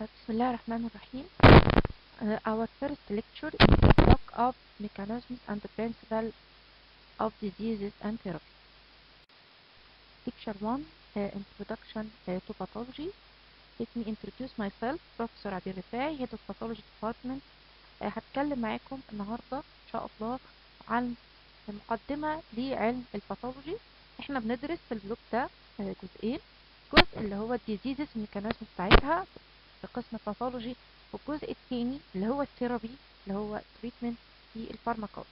بسم الله الرحمن الرحيم Uh, our first lecture is the talk of mechanisms and the principle of diseases and therapy. Lecture 1 uh, Introduction uh, to Pathology Let me introduce myself Professor عبير رفاعي Head of Pathology Department uh, هتكلم معاكم النهاردة إن شاء الله عن مقدمة لعلم الباثولوجي إحنا بندرس في البلوك ده uh, جزئين جزء اللي هو ال diseases ال mechanism بتاعتها في قسم ال pathology والجزء الثاني اللي هو ال therapy اللي هو ال treatment في ال pharmacology.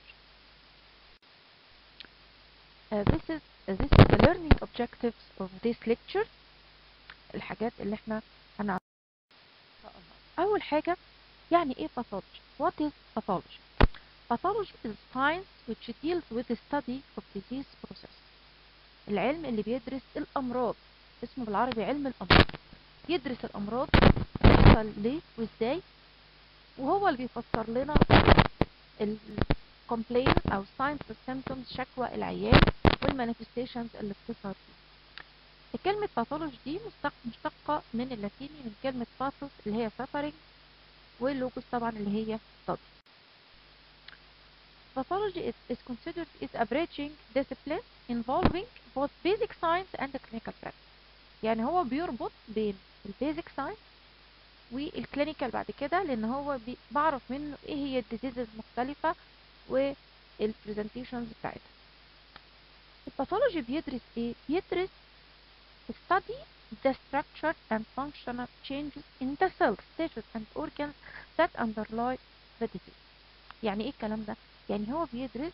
Uh, this is uh, this is the learning objectives of this lecture. الحاجات اللي إحنا هنعرفها أول حاجة يعني إيه pathology? What is pathology? Pathology is science which deals with the study of disease process. العلم اللي بيدرس الأمراض اسمه بالعربي علم الأمراض. يدرس الأمراض بتحصل ليه وإزاي؟ وهو اللي بيفسر لنا ال complaint أو and symptoms شكوى العيان وال manifestations اللي بتظهر فيه كلمة pathology دي مشتق مشتقة من اللاتيني من كلمة pathos اللي هي suffering وال logos طبعا اللي هي study Pathology is, is considered is a bridging discipline involving both basic science and clinical practice. يعني هو بيربط بين ال basic science وال clinical بعد كده لأن هو بعرف منه إيه هي ال diseases المختلفه وال presentations بتاعتها. ال pathology بيدرس إيه بيدرس study the structure and functional changes in the cells tissues and organs that underlie the disease. يعني إيه الكلام ده؟ يعني هو بيدرس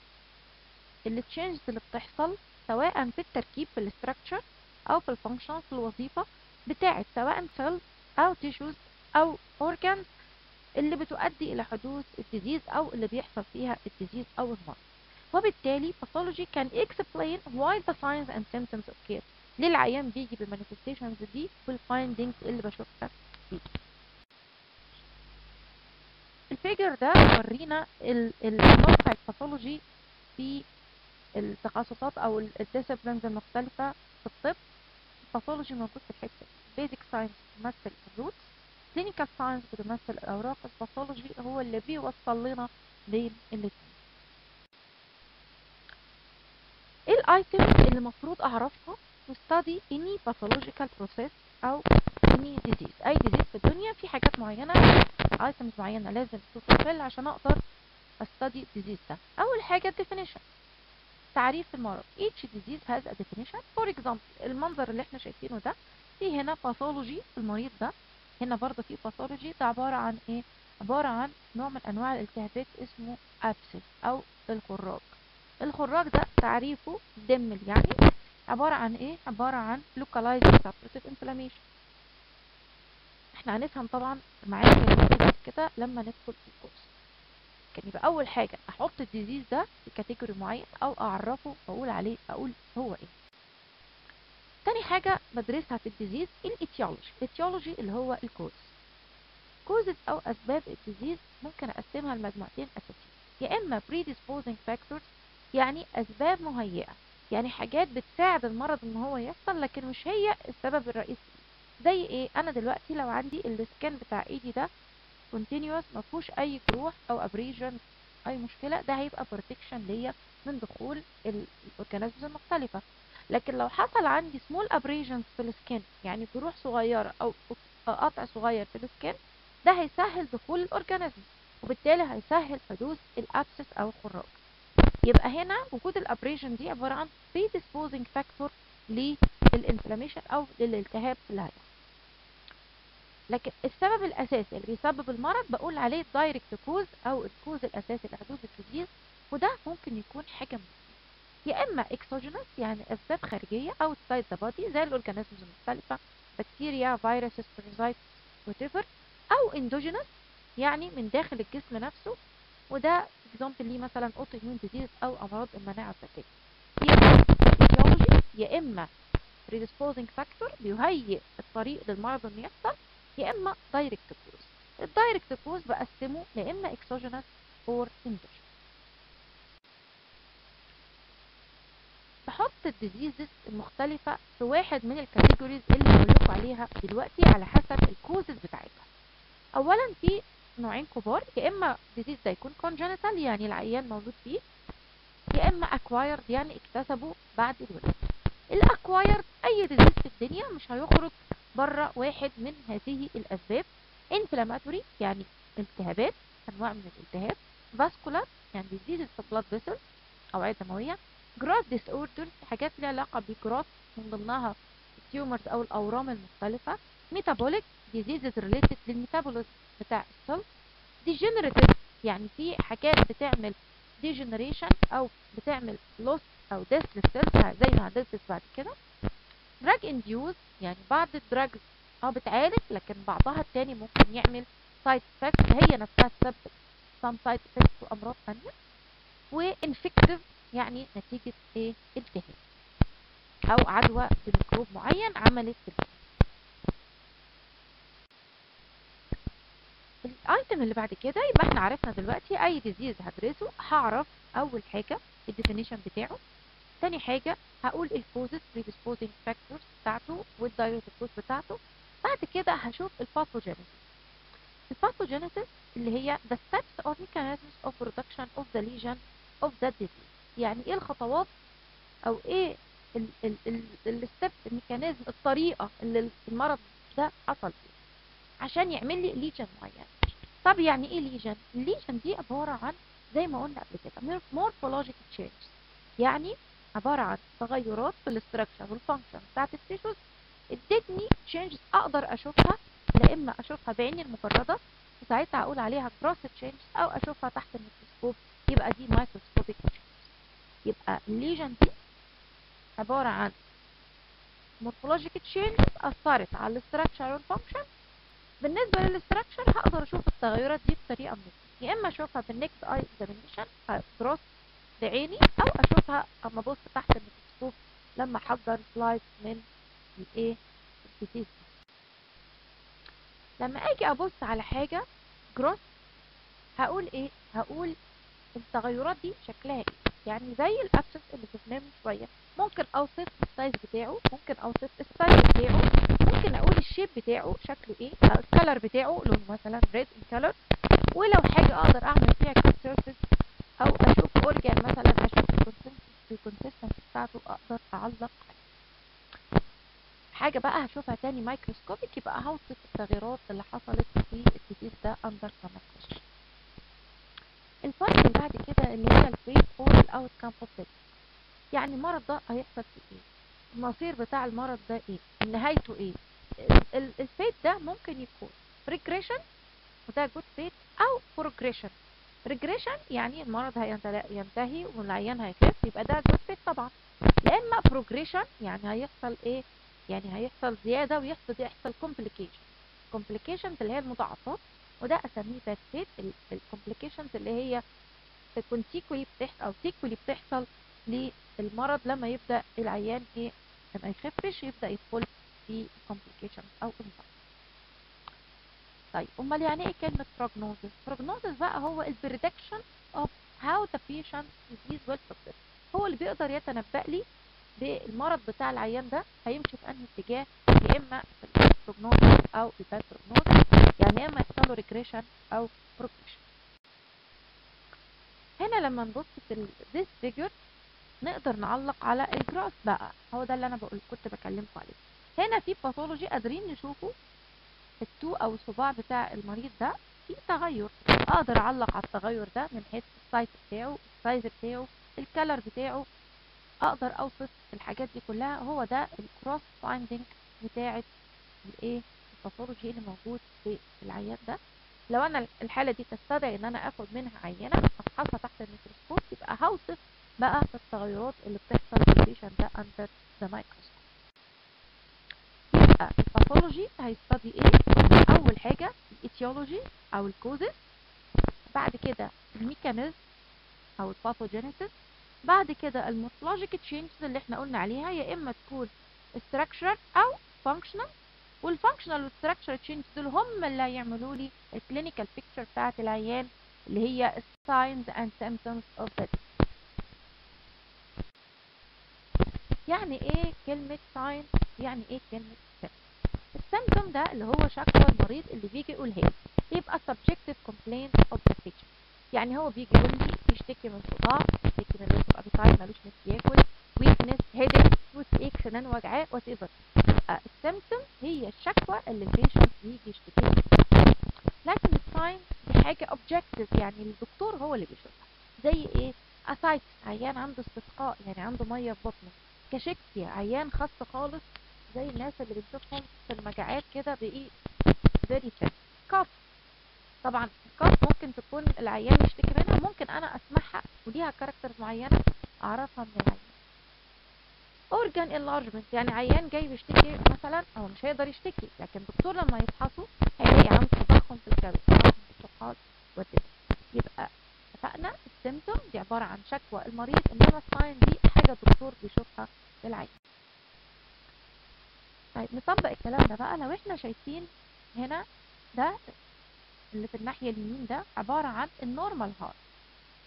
ال changes اللي بتحصل سواء في التركيب في ال structure أو في ال function في الوظيفة بتاعت سواء cells أو tissues أو organs اللي بتؤدي إلى حدوث ال disease أو اللي بيحصل فيها ال disease أو المرض وبالتالي pathology can explain why the signs and symptoms occur ليه العيان بيجي بال manifestations دي وال findings اللي بشوفها. دي ال figure دي تورينا الموقع ال pathology في التخصصات أو ال disciplines المختلفة في الطب. ال pathology موجود في الحتة. basic science بتمثل ال root clinical science بتمثل الأوراق ال pathology هو اللي بيوصل لنا بين الاثنين إيه ال item اللي المفروض أعرفها؟ To study any pathological process أو any disease. أي disease في الدنيا في حاجات معينة items معينة لازم تفصل عشان أقدر أ study disease ده. أول حاجة definition. تعريف المرض. Each disease has a definition. For example المنظر اللي إحنا شايفينه ده في هنا pathology المريض ده هنا برضه في pathology ده عبارة عن إيه؟ عبارة عن نوع من أنواع الالتهابات اسمه abscess أو الخراج. الخراج ده تعريفه دمل يعني عبارة عن إيه؟ عبارة عن localized suppurative inflammation. إحنا هنفهم طبعا معايا كده لما ندخل في ال course. كان يبقى أول حاجة أحط ال disease ده في category معين أو أعرفه واقول عليه أقول هو إيه. تاني حاجة بدرسها في ال disease ال etiology ال etiology اللي هو ال cause. causes أو أسباب ال disease ممكن أقسمها لمجموعتين أساسيين. يا إما predisposing factors يعني أسباب مهيئة يعني حاجات بتساعد المرض إن هو يحصل لكن مش هي السبب الرئيسي. زي إيه؟ أنا دلوقتي لو عندي ال skin بتاع ايدي ده continuous ما فيهوش أي جروح أو abrasion أي مشكلة ده هيبقى protection ليا من دخول ال organisms المختلفة. لكن لو حصل عندي small abrasions في ال skin يعني جروح صغيرة أو قطع صغير في السكين ده هيسهل دخول ال organism وبالتالي هيسهل حدوث ال abscess أو الخراج. يبقى هنا وجود ال abrasion دي عبارة عن predisposing factor لل inflammation أو للالتهاب اللي هيحصل لكن السبب الأساسي اللي بيسبب المرض بقول عليه direct cause أو ال cause الأساسي لحدوث ال disease وده ممكن يكون حاجة من يا إما exogenous يعني أسباب خارجية outside the body زي ال organisms المختلفة بكتيريا viruses parasite وات أو endogenous يعني من داخل الجسم نفسه وده example ليه مثلا autoimmune disease أو أمراض المناعة الذاتيه يا إما predisposing factor بيهيئ الطريق للمرض إنه يحصل يا إما direct cause ال direct cause بقسمه يا إما exogenous or endogenous بحط ال diseases المختلفة في واحد من ال categories اللي هقول لكم عليها دلوقتي على حسب ال causes بتاعتها. اولا في نوعين كبار يا إما disease ده يكون congenital يعني العيان مولود فيه يا إما acquired يعني اكتسبه بعد الولاده ال acquired أي disease في الدنيا مش هيخرج بره واحد من هذه الأسباب. inflammatory يعني التهابات أنواع من الالتهاب. vascular يعني diseases في blood vessels أوعية دموية. Growth disorders حاجات ليها علاقة بال growth من ضمنها ال tumors أو الأورام المختلفة metabolic diseases related لل metabolism بتاع ال cell degenerative يعني في حاجات بتعمل degeneration أو بتعمل loss أو death لل cells زي ما هندرس بعد كده. drug induced يعني بعض ال drugs آه بتعالج لكن بعضها التاني ممكن يعمل side effects هي نفسها تسبب some side effects وامراض تانية. و infective يعني نتيجة إيه؟ التهاب أو عدوى بميكروب معين عملت التهاب ال item اللي بعد كده يبقى إحنا عرفنا دلوقتي أي disease هدرسه هعرف أول حاجة ال definition بتاعه. تاني حاجة هقول ال causes predisposing factors بتاعته وال direct cause بتاعته. بعد كده هشوف ال pathogenesis ال pathogenesis اللي هي the steps or mechanisms of production of the lesion of that disease. يعني إيه الخطوات أو إيه ال steps ال mechanism الطريقة اللي المرض ده حصل فيها عشان يعمل لي lesion معين طب يعني إيه lesion ال lesion دي عبارة عن زي ما قلنا قبل كده morphological changes يعني عبارة عن تغيرات في ال structure وال function بتاعت ال tissues. ادتني changes أقدر أشوفها لا إما أشوفها بعيني المجردة وساعتها أقول عليها gross changes أو أشوفها تحت الميكروسكوب يبقى دي microscopic يبقى ال lesion دي عبارة عن morphological changes أثرت على ال structure وال function بالنسبة لل structure هقدر أشوف التغيرات دي بطريقة من يا إما أشوفها بال naked eye examination gross بعيني أو أشوفها أما أبص تحت الميكروسكوب لما احضر slide من الايه ال disease لما أجي أبص على حاجة gross هقول إيه؟ هقول التغيرات دي شكلها إيه؟ يعني زي ال abscess اللي شفناه من شوية. ممكن اوصف ال size بتاعه ممكن اوصف ال size بتاعه ممكن أقول ال shape بتاعه شكله إيه ال color بتاعه لونه مثلا red color ولو حاجة أقدر أعمل فيها cut surface أو أشوف organ مثلا أشوف ال consistency بتاعته أقدر أعلق. حاجة بقى هشوفها تاني microscopic يبقى هوصف التغيرات اللي حصلت في ال disease ده under microscope اللي بعد كده اللي هي ال fate or ال outcome of يعني المرض ده هيحصل في إيه؟ المصير بتاع المرض ده إيه؟ نهايته إيه؟ ال fate ده ممكن يكون regression وده good fate أو progression regression يعني المرض هينتهي والعيان هيخف يبقى ده good fate طبعا. يا إما progression يعني هيحصل إيه؟ يعني هيحصل زيادة ويحصل يحصل complication complications اللي هي المضاعفات. وده أسميه bad fate ال complications اللي هي clinically بتحصل أو clinically بتحصل للمرض لما يبدأ العيان إيه؟ لما يخفش يبدأ يدخل في complications أو انضاء طيب أمال يعني إيه كلمة prognosis prognosis بقى هو ال prediction of how the patient disease will progress. هو اللي بيقدر يتنبأ لي بالمرض بتاع العيان ده هيمشي في أنهي اتجاه يا إما ال good prognosis أو ال bad prognosis يعني يا اما يحصل له regression أو progression هنا لما نبص في this figure نقدر نعلق على ال graph بقى. هو ده اللي أنا بقول كنت بكلمكم عليه. هنا في pathology قادرين نشوفه ال toe أو الصباع بتاع المريض ده في تغير. أقدر أعلق على التغير ده من حيث ال size بتاعه ال size بتاعه ال color بتاعه. أقدر أوصف الحاجات دي كلها. هو ده ال gross finding بتاعة الايه ال pathology اللي موجود في العيان ده. لو أنا الحالة دي تستدعي إن أنا آخد منها عينة أفحصها تحت الميكروسكوب يبقى هوصف بقى التغيرات اللي بتحصل في ال patient ده under the microscope يبقى ال pathology هي study إيه؟ أول حاجة ال etiology أو ال causes بعد كده ال mechanism أو ال pathogenesis بعد كده ال morphologic changes اللي إحنا قلنا عليها يا إما تكون structural أو functional وال functional وال structure change دول هم اللي هيعملوا لي ال clinical picture بتاعت العيان اللي هي signs and symptoms of disease يعني إيه كلمة sign يعني إيه كلمة symptom ال symptom ده اللي هو شكوى المريض اللي بيجي يقولها لي يبقى subjective complaint of the patient. يعني هو بيجي يقول لي بيشتكي من صداع بيشتكي من loss of appetite ملوش نفس ياكل weakness headache tooth ache سنان وجعاه whatever. يبقى ال symptom هي الشكوى اللي ال patient بيجي يشتكيها لكن ال sign دي حاجة objective يعني الدكتور هو اللي بيشوفها. زي إيه؟ ascites عيان عنده استسقاء يعني عنده مية في بطنه. cachexia عيان خاسس خالص زي الناس اللي بنشوفهم في المجاعات كده بايه فيري ثين كاف طبعا ال cough ممكن تكون العيان يشتكي منها ممكن أنا أسمعها وليها characters معينة أعرفها من العيان. organ enlargement يعني عيان جاي بيشتكي مثلا هو مش هيقدر يشتكي لكن الدكتور لما يفحصه هيلاقي عنده تضخم في الكبد تضخم في الطحال وكده يبقى اتفقنا ال symptom دي عبارة عن شكوى. المريض انما ال sign دي حاجة الدكتور بيشوفها للعيان طيب نطبق الكلام ده بقى. لو إحنا شايفين هنا ده اللي في الناحية اليمين ده عبارة عن ال normal heart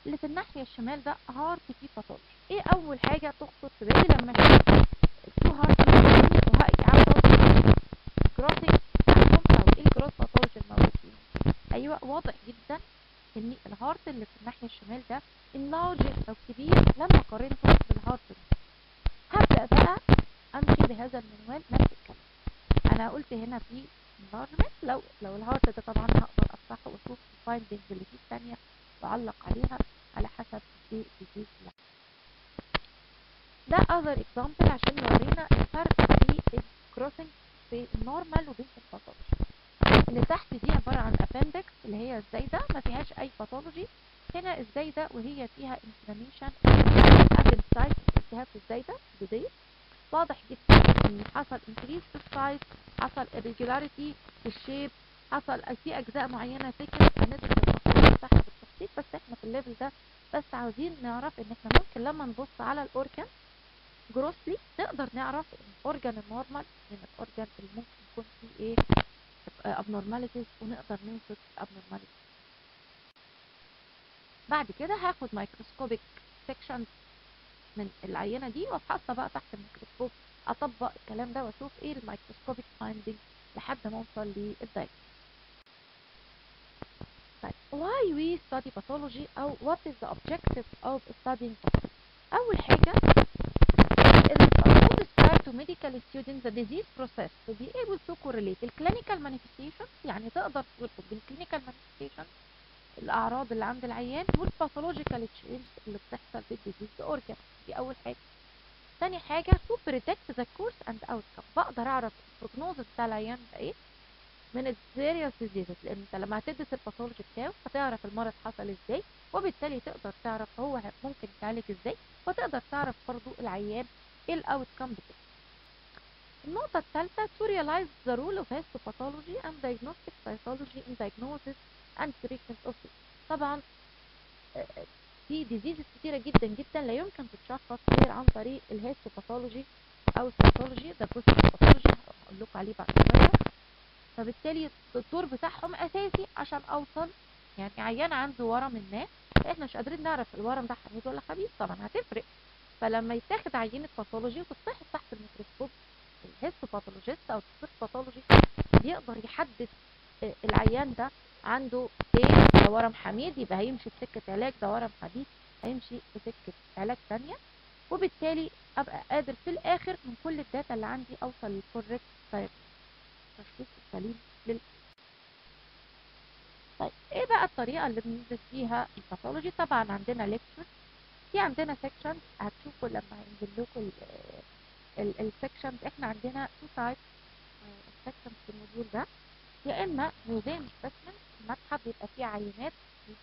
اللي في الناحية الشمال ده heart فيه pathology إيه اول حاجة تخطر في بالي لما أشوف ال two عندهم أو إيه ال gross pathology الموجود فيهم أيوه واضح جدا إن ال heart اللي في الناحية الشمال ده enlarged أو كبير لما قارنته بال heart ده. هبدأ بقى أمشي بهذا المنوال نفس الكلام. أنا قلت هنا في enlargement لو لو ال heart ده طبعا هقدر أفتحه وأشوف ال findings اللي فيه الثانية وأعلق عليها على حسب إيه ال disease اللي ده other example عشان يورينا الفرق في ال gross في ال normal وبين ال pathology اللي تحت دي عبارة عن appendix اللي هي الزايدة ما فيهاش أي pathology هنا الزايدة وهي فيها inflammation. appendicitis التهاب في الزايدة جديد واضح جدا إن حصل increase في ال size حصل irregularity في ال shape حصل في أجزاء معينة سكت هندرس بتاعها بالتفصيل بس إحنا في ال level ده بس عاوزين نعرف إن إحنا ممكن لما نبص على ال organ grossly نقدر نعرف ال organ ال normal من ال organ اللي ممكن يكون فيه إيه abnormalities ونقدر نوصف abnormalities. بعد كده هاخد microscopic section من العينة دي وافحصها بقى تحت الميكروسكوب. أطبق الكلام ده وأشوف إيه ال microscopic finding لحد ما أوصل لل diagnosis طيب why we study pathology أو what is the objective of studying pathology أول حاجة ال pathology describe to medical students the disease process to be able to correlate the clinical manifestation يعني تقدر تربط بين clinical manifestation الأعراض اللي عند العيان وال pathological change اللي بتحصل في ال diseased organ دي أول حاجة. تاني حاجة to predict the course and outcome. بقدر أعرف ال prognosis بتاع العيان ده إيه؟ من ال various diseases لأن أنت لما هتدرس ال pathology بتاعه هتعرف المرض حصل إزاي وبالتالي تقدر تعرف هو ممكن يتعالج إزاي وتقدر تعرف برضو العيان إيه ال outcome بتاعه؟ النقطة الثالثة to realize the role of histopathology and diagnostic cytology in diagnosis and treatment of. طبعا في diseases كتيرة جدا جدا لا يمكن تتشخص غير عن طريق ال histopathology أو ال cytology ده جزء ال pathology هقول لكم عليه بعد شوية. فبالتالي الدور بتاعهم أساسي عشان أوصل يعني عيان عنده ورم ما إحنا مش قادرين نعرف الورم ده حميد ولا خبيث طبعا هتفرق. فلما يتاخد عينة pathology وتتفحص تحت الميكروسكوب ال histopathologist أو ال pathology بيقدر يحدد العيان ده عنده إيه؟ ده ورم حميد يبقى هيمشي في سكة علاج ده ورم خبيث هيمشي في سكة علاج تانية. وبالتالي أبقى قادر في الآخر من كل ال data اللي عندي أوصل لل correct التشخيص السليم لل طيب إيه بقى الطريقة اللي بندرس فيها ال pathology طبعا عندنا lecture في عندنا section هتشوفوا لما هينزل لكم ال sections إحنا عندنا two types ال sections في ال module ده. يا إما museum specimen المتحف بيبقى فيه عينات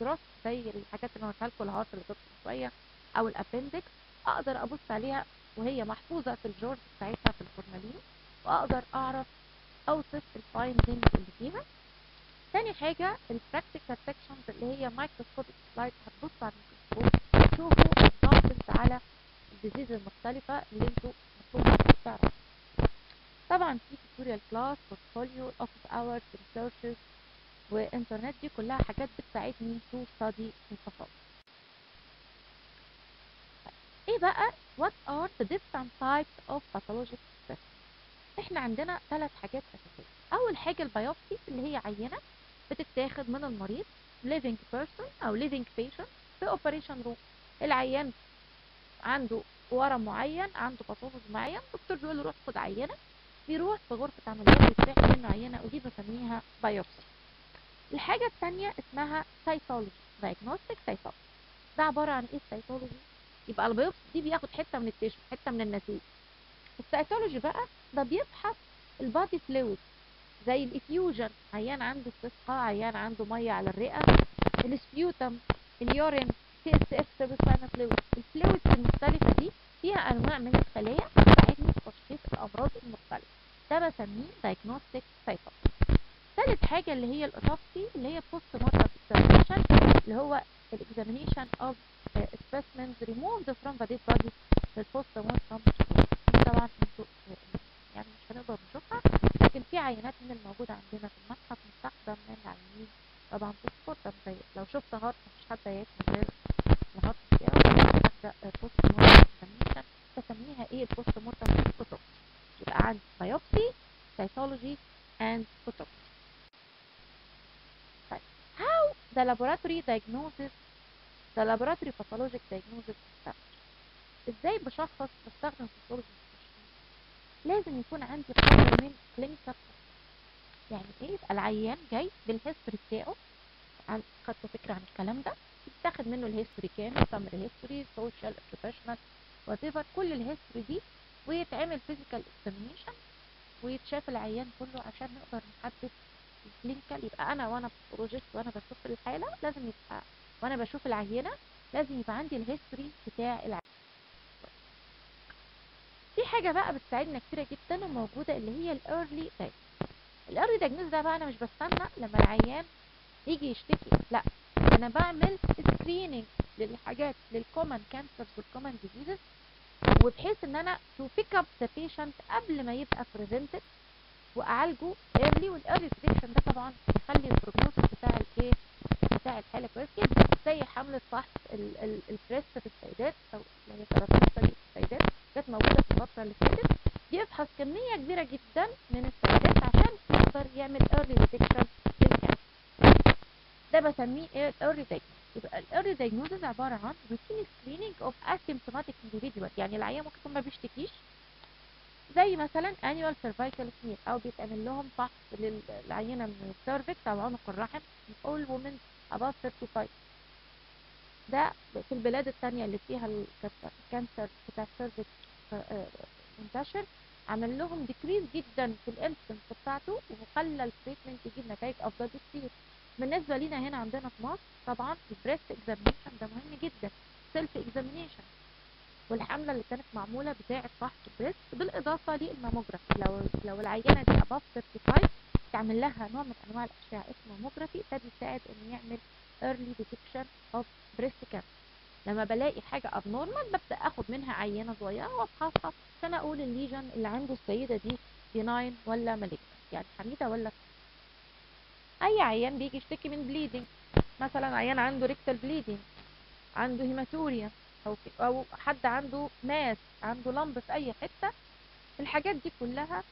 دراسة زي الحاجات اللي قلتها لكم ال heart اللي كنت شوية أو ال appendix. أقدر أبص عليها وهي محفوظة في ال jars بتاعتها في الفورمالين وأقدر أعرف اوصف ال findings اللي فيها. تاني حاجة ال practical sections اللي هي microscopic slide هتبص على تشوفوا examples على ال diseases المختلفة اللي أنتوا طبعا في tutorial class portfolio office hours و internet دي كلها حاجات بتساعدني to study إيه بقى؟ إحنا عندنا ثلاث حاجات أساسية. أول حاجة ال biopsy اللي هي عينة بتتاخد من المريض living person أو living patient. في operation room. العيان عنده ورم معين عنده pathology معين الدكتور بيقول له روح خد عينة. بيروح في غرفة عمليات بيتاخد منه عينة. ودي بسميها biopsy الحاجة الثانية اسمها cytology diagnostic cytology. ده عبارة عن إيه ال cytology يبقى ال biopsy دي بياخد حتة من ال tissue حتة من النسيج ال cytology بقى ده بيفحص ال body fluid زي ال effusion عيان عنده استسقاء عيان عنده مية على الرئة. ال sputum ال urine CSF سيرفيساينا fluid ال fluids المختلفه دي فيها أنواع من الخلايا بتساعدني في تشخيص الامراض المختلفه ده بسميه diagnostic cytology ثالث حاجة اللي هي ال autopsy اللي هي post mortem examination اللي هو ال examination of specimens removed from the dead body في البوست مورتم طبعا يعني مش هنقدر نشوفها لكن في عينات من الموجودة عندنا في المتحف مستخدم من العيانين طبعا مورتم زي لو شفت مفيش حد هياكل من غير الهارت بتاعه. تبدأ بوست مورتم اكزامينشن بسميها إيه البوست مورتم اوتوبسي يبقى عندي بايوبسي سيتولوجي and autopsy طيب how the laboratory diagnosis the laboratory pathologic diagnosis إزاي بشخص بستخدم باثولوجي لازم يكون عندي قدر من كلينيكال يعني إيه؟ يبقى العيان جاي بالهيستوري بتاعه. خدتوا فكرة عن الكلام ده. يتاخد منه الهيستوري كامل سمر هيستوري سوشيال بروفيشنال وات كل الهيستوري دي ويتعمل فيزيكال اكزامينيشن ويتشاف العيان كله عشان نقدر نحدد ال clinical يبقى أنا وأنا project وأنا بشوف الحالة لازم يبقى وأنا بشوف العينه لازم يبقى عندي ال history بتاع العيان في حاجة بقى بتساعدنا كتيرة جدا وموجودة اللي هي ال early diagnose ال early diagnose ده بقى أنا مش بستنى لما العيان يجي يشتكي. لا أنا بعمل screening للحاجات لل common cancers وال common diseases وبحيث إن أنا to pick up the patient قبل ما يبقى presented وأعالجه early وال early detection ده طبعا بيخلي ال prognosis بتاع الإيه بتاع الحالة كويس جدا زي حمله فحص ال breast في السيدات أو اللي هي سرطان الثدي في السيدات كانت موجوده في الفترة اللي فاتت بيفحص كميه كبيره جدا من السيدات عشان يقدر يعمل early detection لل cancer ده بسميه إيه ال early diagnose يبقى ال early diagnose عباره عن routine screening of asymptomatic individual يعني العيان ممكن يكون ما بيشتكيش زي مثلا annual cervical smear أو فحص للعينة من ال cervix أو عنق الرحم من all women above 35 ده في البلاد التانية اللي فيها ال cancer بتاع ال cervix منتشر عمل لهم decrease جدا في ال incidence بتاعته وخلى ال treatment يجيب نتائج افضل بكتير بالنسبة لينا هنا عندنا في مصر طبعا ال breast examination ده مهم جدا self examination والحمله اللي كانت معموله بتاعه فحص ال breast بالاضافه لل mammography لو لو العينه دي above 35 تعمل لها نوع من انواع الاشعه اسمه mammography ده بيساعد انه يعمل early detection breast cancer لما بلاقي حاجة abnormal ببدأ أخد منها عينة صغيرة وافحصها عشان أقول ال lesion اللي عنده السيدة دي benign ولا malignant يعني حميدة ولا؟ أي عيان بيجي يشتكي من bleeding. مثلا عيان عنده rectal bleeding عنده hematuria أو أو حد عنده mass عنده lump في أي حتة. الحاجات دي كلها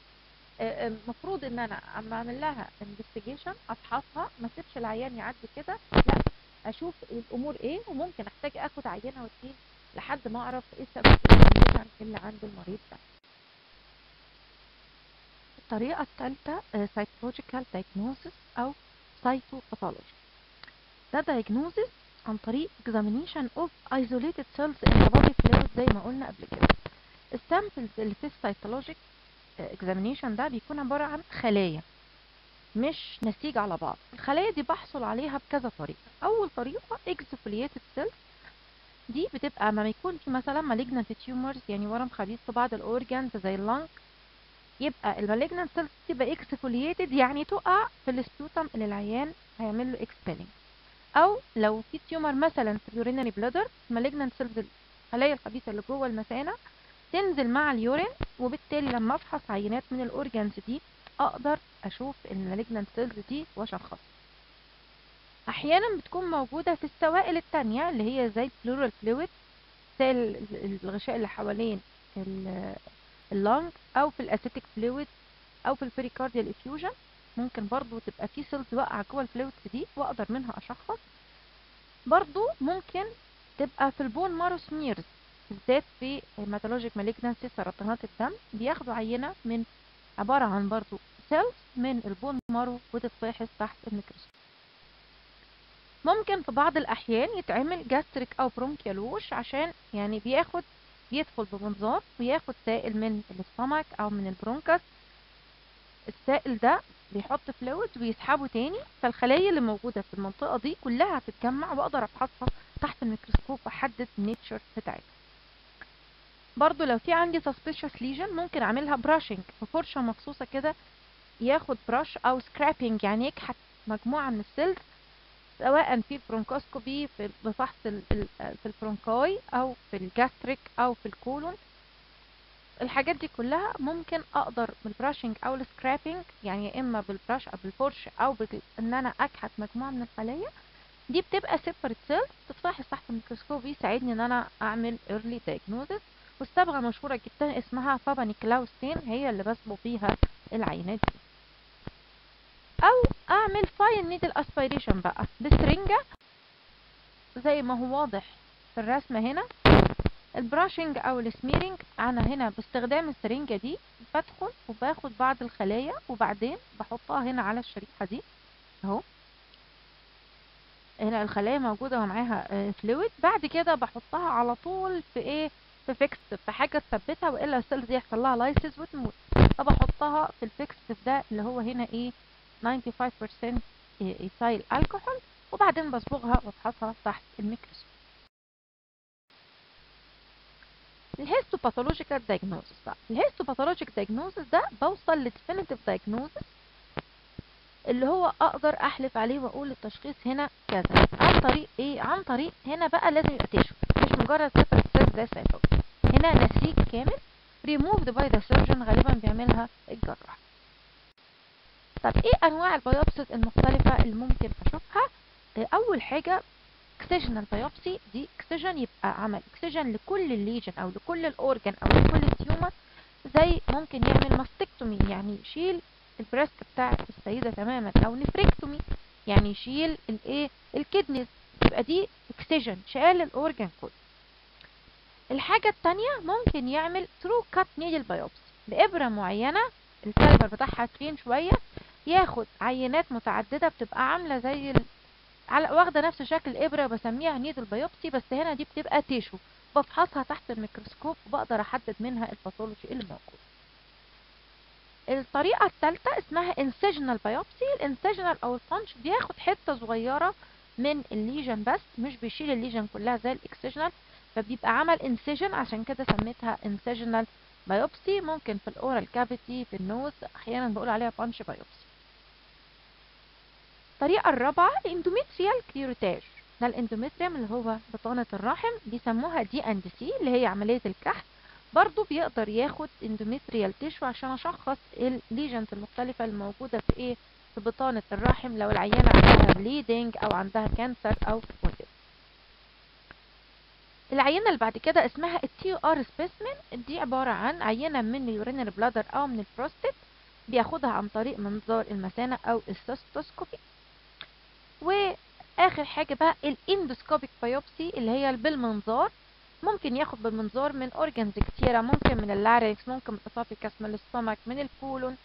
المفروض إن أنا أما أعمل لها investigation افحصها ما أسيبش العيان يعدي كده. لا أشوف الأمور إيه وممكن أحتاج آخد عينة واتنين لحد ما أعرف إيه سبب ال condition اللي عند المريض ده. الطريقة الثالثه cytological diagnosis أو cytopathology ده diagnosis عن طريق examination of isolated cells in the body fluid زي ما قلنا قبل كده. ال samples اللي في ال cytologic examination ده بيكون عبارة عن خلايا. مش نسيج على بعض. الخلايا دي بحصل عليها بكذا طريقة. أول طريقة exfoliated cells. دي بتبقى لما يكون في مثلا malignant tumors يعني ورم خبيث في بعض ال organs زي ال lung يبقى ال malignant cells تبقى exfoliated يعني تقع في ال sputum اللي العيان هيعمل له expelling أو لو في tumor مثلا في ال urinary bladder ال malignant cells الخلايا الخبيثة اللي جوه المثانة تنزل مع ال urine وبالتالي لما أفحص عينات من ال organs دي أقدر أشوف ال malignant cells دي واشخصها أحيانا بتكون موجودة في السوائل التانية اللي هي زي ال pleural fluid زي الغشاء اللي حوالين ال lung أو في ال ascitic fluid أو في ال pericardial effusion ممكن برضو تبقى في cells واقعة جوه ال fluids دي وأقدر منها اشخص برضو ممكن تبقى في ال bone marrow smears بالذات في hematologic malignancy سرطانات الدم. بياخدوا عينة من عبارة عن برضو cells من ال bone marrow وتتفحص تحت الميكروسكوب. ممكن في بعض الأحيان يتعمل gastric أو bronchial wash عشان يعني بياخد بيدخل بمنظار وياخد سائل من ال stomach أو من ال bronchus. السائل ده بيحط fluid ويسحبه تاني فالخلايا اللي موجودة في المنطقة دي كلها هتتجمع وأقدر أفحصها تحت الميكروسكوب وأحدد ال nature بتاعتها. برضو لو في عندي suspicious lesion ممكن أعملها brushing بفرشة مخصوصة كده ياخد brush أو scraping يعني يكحت مجموعة من ال cells سواء في ال bronchoscopy في بفحص في ال bronchi أو في ال gastric أو في ال colon. الحاجات دي كلها ممكن أقدر بال brushing أو ال scraping يعني يا إما بال brush أو بالفرش أو إن أنا أكحت مجموعة من الخلايا دي بتبقى separate cells تتفحص تحت الميكروسكوب يساعدني إن أنا أعمل early diagnosis. والصبغه مشهورة جدا اسمها Papanicolaou stain هي اللي بصبغ بيها العينات دي. أو أعمل fine needle aspiration بقى. بسرنجة زي ما هو واضح في الرسمة هنا. ال brushing أو ال smearing أنا هنا باستخدام السرنجة دي بدخل وباخد بعض الخلايا وبعدين بحطها هنا على الشريحة دي. أهو. هنا الخلايا موجودة ومعاها fluid بعد كده بحطها على طول في إيه؟ في فيكس في حاجة تثبتها وإلا ال cells يحصل لها lysis وتموت فبحطها في ال fix ده اللي هو هنا إيه؟ 95% ethyl alcohol وبعدين بصبغها وافحصها تحت الميكروسكوب. ال histopathological diagnosis بقى. ال histopathologic diagnosis ده بوصل ل definitive diagnosis اللي هو أقدر أحلف عليه وأقول التشخيص هنا كذا. عن طريق إيه؟ عن طريق هنا بقى لازم يبقى مش مجرد separate cells زي سيتوز هنا نسيج كامل removed by the surgeon غالبا بيعملها الجراح. طب إيه انواع ال biopsies المختلفة اللي ممكن اشوفها؟ آه، اول حاجة excisional biopsy دي excision يبقى عمل excision لكل ال lesion أو لكل ال organ أو لكل ال tumor زي ممكن يعمل mastectomy يعني يشيل ال breast بتاع السيدة تماما أو nephrectomy يعني يشيل الايه؟ ال kidneys يبقى دي excision شال ال organ كله. الحاجة التانية ممكن يعمل true cut needle biopsy بإبرة معينة. ال caliber بتاعها تخين شوية. ياخد عينات متعددة بتبقى عاملة زي ال... على واخدة نفس شكل الإبرة بسميها needle biopsy بس هنا دي بتبقى tissue. بفحصها تحت الميكروسكوب وبقدر أحدد منها ال pathology اللي موجود. الطريقة الثالثة اسمها incisional biopsy ال incisional أو ال punch بياخد حتة صغيرة من ال lesion بس مش بيشيل ال lesion كلها زي ال excisional فبيبقى عمل incision عشان كده سميتها incisional biopsy ممكن في ال oral cavity في ال nose أحيانا بقول عليها punch biopsy الطريقة الرابعة ال endometrial curettage ده ال endometrium اللي هو بطانة الرحم بيسموها D and C اللي هي عملية الكحت. برضو بيقدر ياخد endometrial tissue عشان اشخص ال lesions المختلفة الموجودة في إيه؟ في بطانة الرحم لو العيانة عندها bleeding أو عندها cancer أو whatever. العينة اللي بعد كده اسمها ال TUR specimen دي عبارة عن عينة من ال urinary bladder أو من البروستات بياخدها عن طريق منظار المثانة أو ال cystoscopy وآخر حاجة بقى ال endoscopic biopsy اللي هي بالمنظار ممكن ياخد بالمنظار من organs كتيرة ممكن من ال larynx ممكن من ال esophagus من ال stomach من ال colon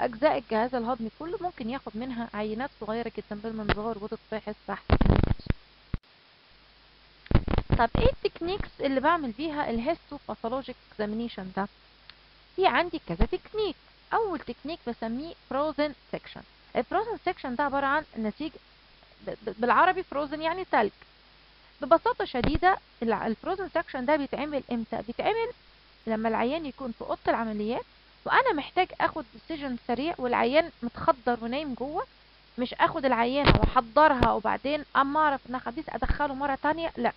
أجزاء الجهاز الهضمي كله ممكن ياخد منها عينات صغيرة جدا بالمنظار وتتفحص تحت طب إيه ال techniques اللي بعمل بيها ال histopathologic examination ده؟ في عندي كذا تكنيك. أول تكنيك بسميه frozen section ال frozen section ده عبارة عن نسيج بالعربي frozen يعني تلج. ببساطة شديدة ال frozen section ده بيتعمل إمتى؟ بيتعمل لما العيان يكون في أوضة العمليات وأنا محتاج آخد decision سريع والعيان متخدر ونايم جوه مش آخد العيانة وأحضرها وبعدين أما أعرف ان خبيث أدخله مرة تانية لا.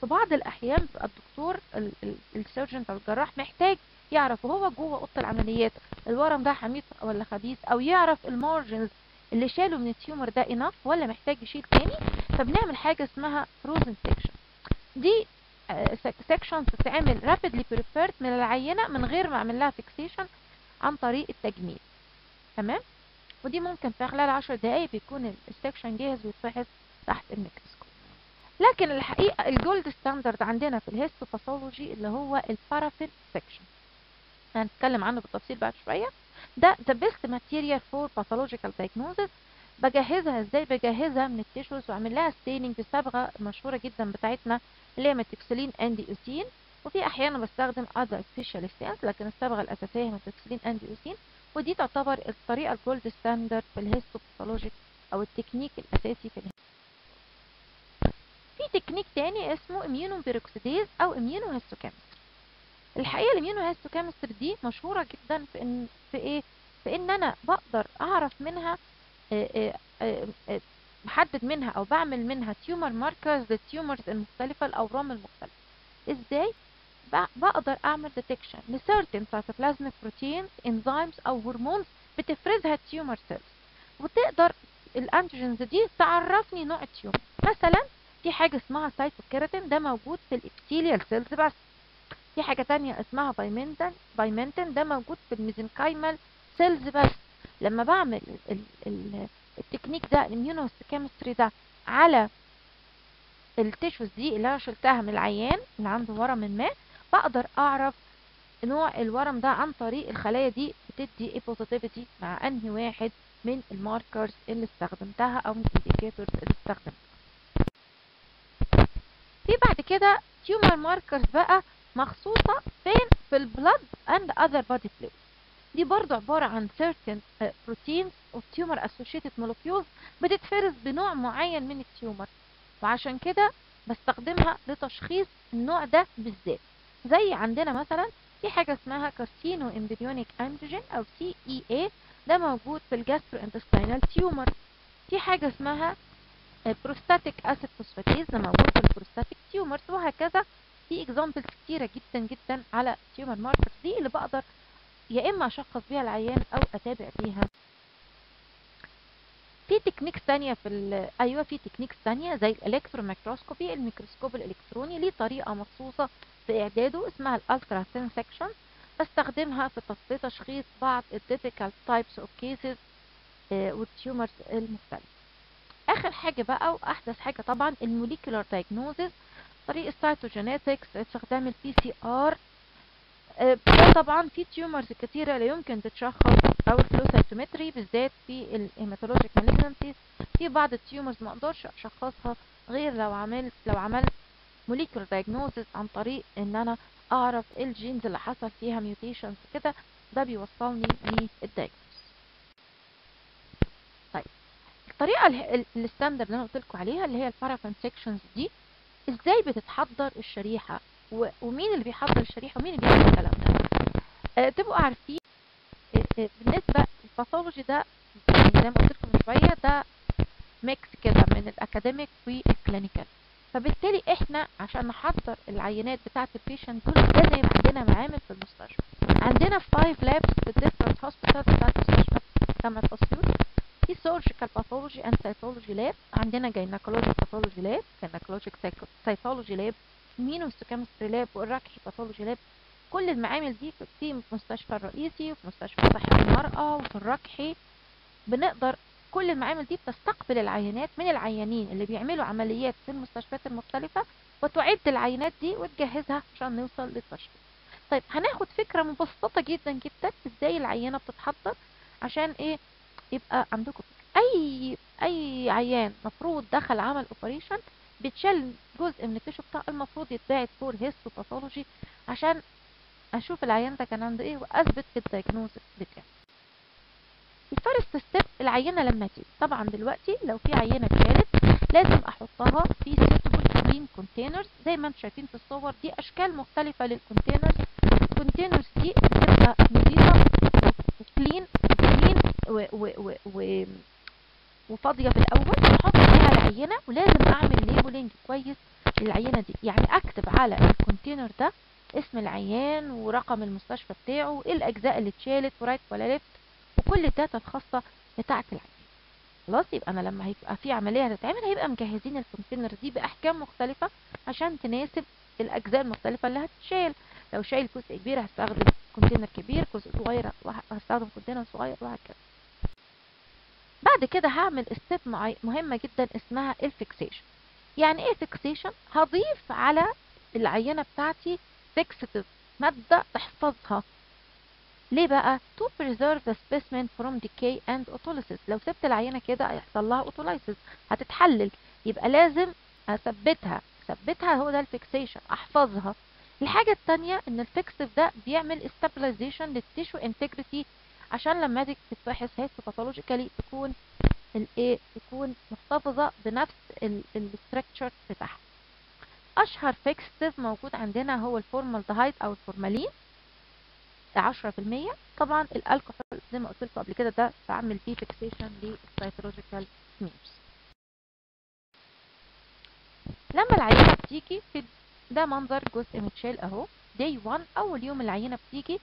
في بعض الأحيان الدكتور ال- ال- ال surgeon أو الجراح محتاج يعرف وهو جوه أوضة العمليات الورم ده حميد ولا خبيث أو يعرف ال margins اللي شاله من ال tumor ده enough ولا محتاج يشيل تاني فبنعمل حاجة اسمها frozen section دي sections بتتعمل rapidly prepared من العينة من غير ما أعمل لها fixation عن طريق التجميد. تمام؟ ودي ممكن في خلال عشر دقايق بيكون ال section جاهز ويتفحص تحت الميكروسكوب. لكن الحقيقة ال gold standard عندنا في ال histopathology اللي هو ال paraffin section هنتكلم عنه بالتفصيل بعد شوية. ده the best material for pathological diagnosis. بجهزها إزاي؟ بجهزها من ال tissues وأعمل لها staining بصبغه مشهورة جدا بتاعتنا اللي هي hematoxylin and eosin وفي أحيانا بستخدم other special stains لكن الصبغة الأساسية هي hematoxylin and eosin ودي تعتبر الطريقة ال gold standard في ال histopathologic أو التكنيك الأساسي في ال histo في تكنيك تاني اسمه immunoperoxidase أو immunohistochemistry الحقيقة ال immunohistochemistry دي مشهورة جدا في ان في إيه؟ في إن أنا بقدر أعرف منها بحدد منها أو بعمل منها tumor markers لل tumors المختلفة الأورام المختلفة. إزاي؟ بقدر أعمل detection ل certain cytoplasmic proteins enzymes أو هرمونز بتفرزها ال tumor cells وتقدر ال antigens دي تعرفني نوع ال tumor مثلا في حاجة اسمها cytokeratin ده موجود في ال epithelial cells بس. في حاجة تانية اسمها vimentin vimentin ده موجود في ال mesenchymal cells بس. لما بعمل ال ال التكنيك ده ال immunohistochemistry ده على ال tissues دي اللي أنا شلتها من العيان اللي عنده ورم ما بقدر أعرف نوع الورم ده عن طريق الخلايا دي بتدي إيه positivity مع أنهي واحد من ال markers اللي استخدمتها أو من ال indicators اللي استخدمتها. في بعد كده tumor markers بقى مخصوصة فين؟ في ال blood and other body fluids. دي برضو عبارة عن certain proteins or tumor associated molecules بتتفرز بنوع معين من ال tumor وعشان كده بستخدمها لتشخيص النوع ده بالذات. زي عندنا مثلا في حاجة اسمها carcinoembryonic antigen أو CEA ده موجود في ال gastrointestinal tumor في حاجة اسمها prostatic acid phosphatase ده موجود في ال prostatic tumors وهكذا في examples كتيرة جدا جدا على tumor markers دي اللي بقدر يا إما أشخص بيها العيان أو أتابع بيها. في techniques تانية في ال... أيوه في techniques تانية زي ال electron microscopy الميكروسكوب الإلكتروني ليه طريقة مخصوصة في إعداده اسمها ال ultrathin section بستخدمها في تشخيص بعض ال difficult types of cases وال tumors المختلفة. آخر حاجة بقى وأحدث حاجة طبعا ال molecular diagnosis طريق ال cytogenetics استخدام ال PCR طبعا في tumors كتيرة لا يمكن تتشخص أو ال flow cytometry بالذات في ال hematologic malignancies في بعض ال tumors ما أقدرش أشخصها غير لو عملت لو عملت molecular diagnosis عن طريق إن أنا أعرف ال genes اللي حصل فيها mutations كده. ده بيوصلني لل diagnosis طيب الطريقة ال standard اللي أنا قلت لكم عليها اللي هي ال paraffin sections دي إزاي بتتحضر الشريحة؟ ومين اللي بيحضر الشريحة ومين اللي بيعمل الكلام ده؟ أه تبقوا عارفين بالنسبة ال pathology ده يعني زي ما قلت لكم من شوية ده mix كده من ال academic وال clinical فبالتالي إحنا عشان نحضر العينات بتاعة ال patient دول لازم يبقى عندنا معامل في المستشفى. عندنا 5 labs في ال different hospitals بتاعة مستشفى جامعه اسيوط في surgical pathology and cytology lab عندنا gynecology pathology lab gynecologic cytology lab immunohistochemistry lab والراجحي pathology lab كل المعامل دي في مستشفى الرئيسي وفي مستشفى صحة المرأة وفي الراجحي بنقدر كل المعامل دي بتستقبل العينات من العيانين اللي بيعملوا عمليات في المستشفيات المختلفة وتعد العينات دي وتجهزها عشان نوصل للتشخيص طيب هناخد فكرة مبسطة جدا جدا إزاي العينة بتتحضر؟ عشان إيه؟ يبقى عندكم أي أي عيان مفروض دخل عمل operation تشال جزء من ال tissue بتاعه المفروض يتبعت for histopathology عشان أشوف العيان ده كان عنده إيه وأثبت ال diagnosis بتاعه ال first step العينة لما تيجي. طبعا دلوقتي لو في عينة اتشالت لازم أحطها في suitable clean containers زي ما أنتم شايفين في الصور. دي أشكال مختلفة لل containers ال containers دي بتبقى نظيفة و clean clean و, و, و, و وفاضية في الأول أحط فيها العينة ولازم أعمل labeling كويس للعينة دي. يعني أكتب على ال container ده اسم العيان ورقم المستشفى بتاعه وإيه الأجزاء اللي اتشالت و right ولا left وكل ال data الخاصة بتاعة العيان. خلاص يبقى أنا لما هيبقى في عملية هتتعمل هيبقى مجهزين ال container دي بأحجام مختلفة عشان تناسب الأجزاء المختلفة اللي هتتشال. لو شايل جزء كبير هستخدم container كبير جزء صغير هستخدم container صغير وهكذا. بعد كده هعمل step مهمة جدا اسمها ال fixation يعني إيه fixation هضيف على العينة بتاعتي fixative مادة تحفظها. ليه بقى؟ to preserve the specimen from decay and autolysis. لو سبت العينة كده هيحصل لها autolysis هتتحلل. يبقى لازم أثبتها. أثبتها هو ده ال fixation أحفظها. الحاجة التانية إن ال fixative ده بيعمل stabilization لل tissue integrity عشان لما تيجي تتفحص histopathologically تكون الايه تكون محتفظة بنفس ال structure بتاعها. أشهر fixative موجود عندنا هو الفورمالدهايد أو الفورمالين ده 10% طبعا الالكحول زي ما قلت لكم قبل كده ده بعمل فيه فيكسيشن للسيتولوجيكال سميرز لما العينة بتيجي في ده منظر جزء متشال أهو day 1 أول يوم العينة بتيجي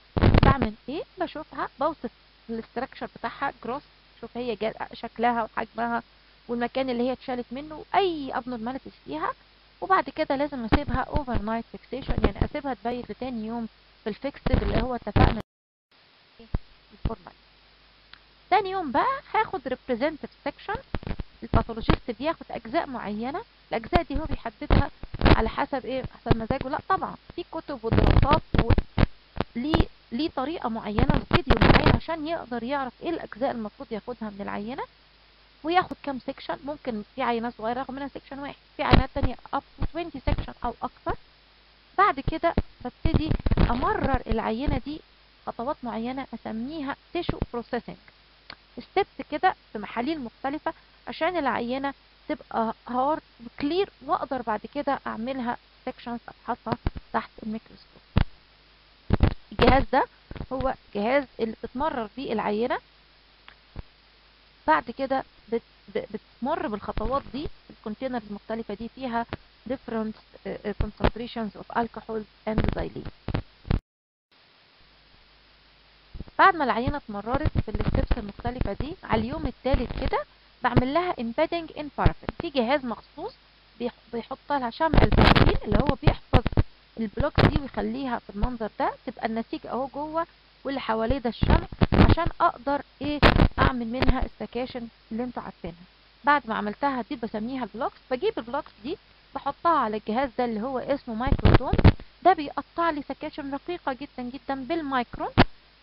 بعمل إيه؟ بشوفها بوصف ال structure بتاعها gross شوف هي شكلها وحجمها والمكان اللي هي اتشالت منه اي abnormalities فيها. وبعد كده لازم أسيبها overnight fixation يعني أسيبها تبيت لتاني يوم في ال fixative اللي هو اتفقنا الفورمال تاني يوم بقى هاخد representative section ال pathologist بياخد أجزاء معينة الأجزاء دي هو بيحددها على حسب إيه حسب مزاجه. لا طبعا في كتب ودراسات. ليه ليه طريقه معينة وفيديو معين عشان يقدر يعرف إيه الأجزاء المفروض ياخدها من العينة وياخد كام section ممكن في عينات صغيرة ياخد منها section واحد في عينات تانية up to 20 section أو أكتر بعد كده ببتدي أمرر العينة دي خطوات معينة أسميها tissue processing steps كده في محاليل مختلفة عشان العينة تبقى hard و clear وأقدر بعد كده أعملها سيكشنز ابحثها تحت الميكروسكوب. الجهاز ده هو جهاز اللي بتمرر بيه العينة. بعد كده بت بتمر بالخطوات دي. ال containers المختلفة دي فيها different uh, concentrations of alcohol and xylene. بعد ما العينة اتمررت في ال steps المختلفة دي على اليوم الثالث كده بعمل لها embedding in paraffin. في جهاز مخصوص بيحط لها شمع البارافين اللي هو بيحفظ ال blocks دي ويخليها في المنظر ده تبقى النسيج اهو جوه واللي حواليه ده الشمع عشان أقدر إيه اعمل منها السكاشن اللي أنتوا عارفينها. بعد ما عملتها دي بسميها ال blocks بجيب ال blocks دي بحطها على الجهاز ده اللي هو اسمه microtome ده بيقطع لي سكاشن رقيقة جدا جدا بالمايكرون.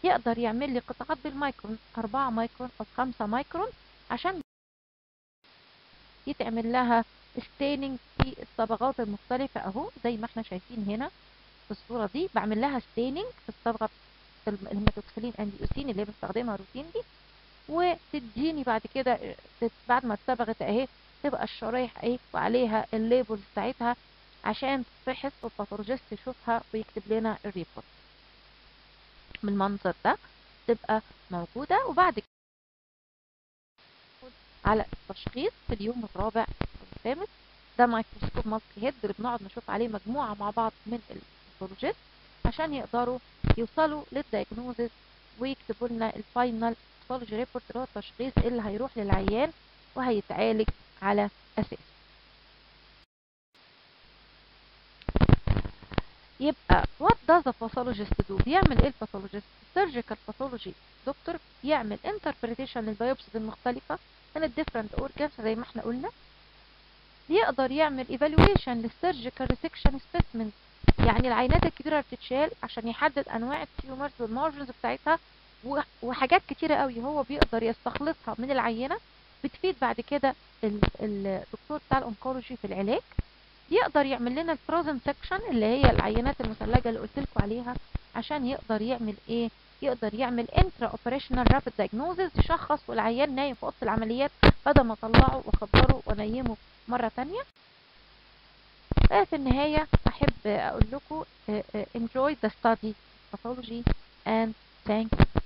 يقدر يعمل لي قطعات بالمايكرون 4 مايكرون أو 5 مايكرون عشان يتعمل لها staining في الصبغات المختلفة أهو زي ما إحنا شايفين هنا في الصورة دي. بعمل لها staining في الصبغة ال hematoxylin and eosin اللي بستخدمها روتين دي. وتديني بعد كده بعد ما اتصبغت أهي تبقى الشرايح إيه وعليها ال labels بتاعتها عشان تفحص وال pathologist يشوفها ويكتب لنا ال report من المنظر ده تبقى موجودة. وبعد كده على التشخيص في اليوم الرابع أو الخامس ده microscope multi-head اللي بنقعد نشوف عليه مجموعة مع بعض من ال pathologist عشان يقدروا يوصلوا لل diagnosis ويكتبوا لنا ال final pathology report اللي هو التشخيص اللي هيروح للعيان وهيتعالج على أساس. يبقى what does a pathologist do? بيعمل إيه ال pathologist surgical pathology. دكتور يعمل interpretation لل biopsies المختلفة من ال different organs زي ما إحنا قلنا. بيقدر يعمل evaluation لل surgical resection specimens يعني العينات الكبيرة بتتشال عشان يحدد أنواع ال tumors وال margins بتاعتها وحاجات كتيرة قوي هو بيقدر يستخلصها من العينة بتفيد بعد كده الدكتور بتاع ال oncology في العلاج. يقدر يعمل لنا ال frozen section اللي هي العينات المثلجة اللي قلت لكم عليها عشان يقدر يعمل إيه؟ يقدر يعمل intra-operational rapid diagnosis يشخص والعيان نايم في أوضة العمليات بدل ما اطلعه واخدره وانيمه مرة تانية. في النهاية أحب أقول لكم enjoy the study. Pathology and you.